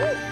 Woo!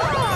Oh!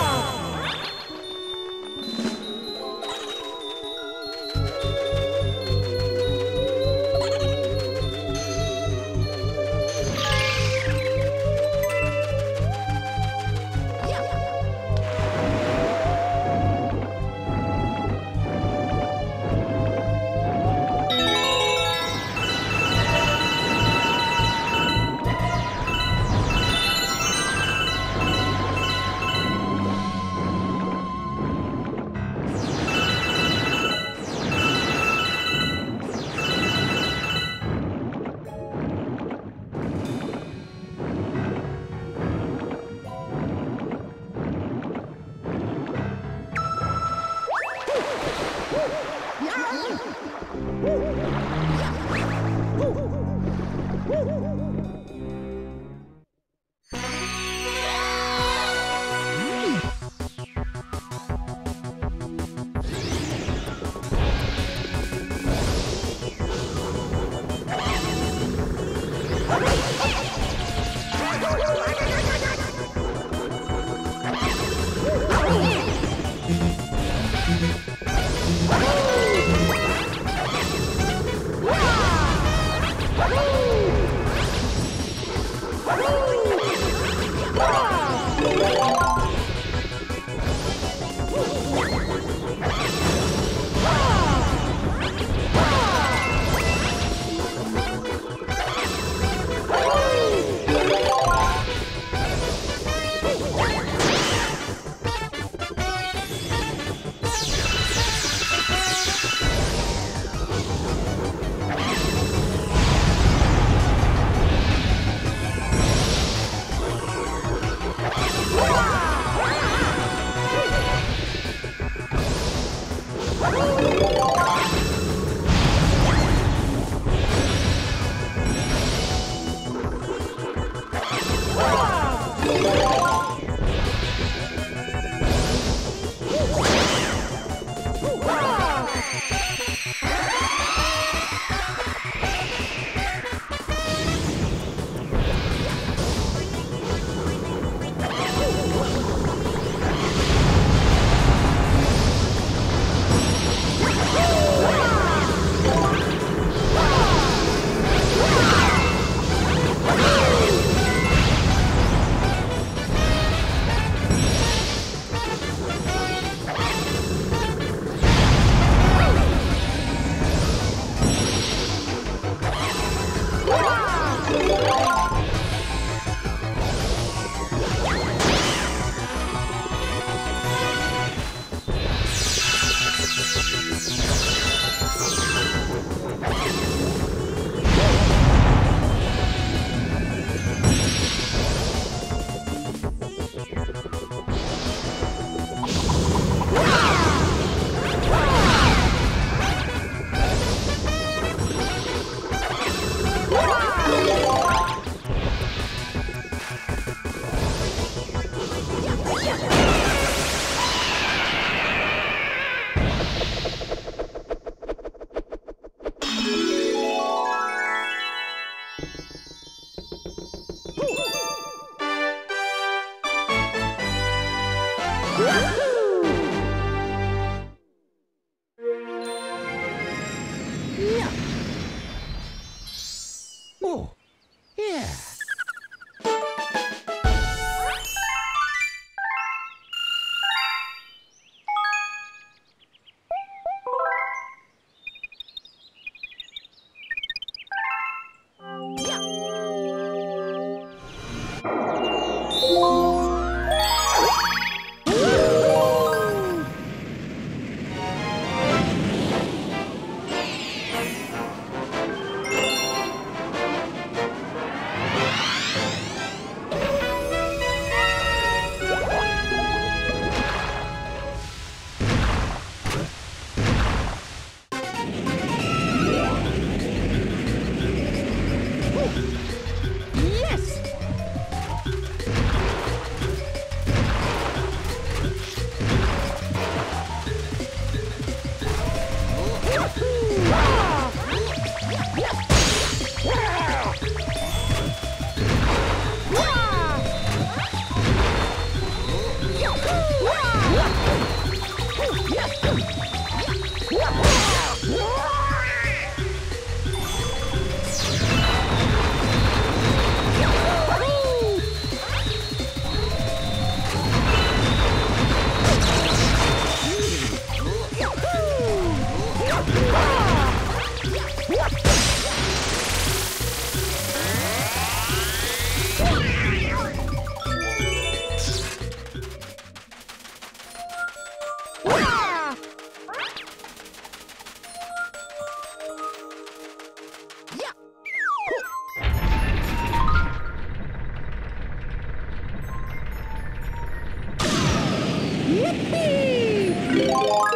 Yupi!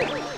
Woo!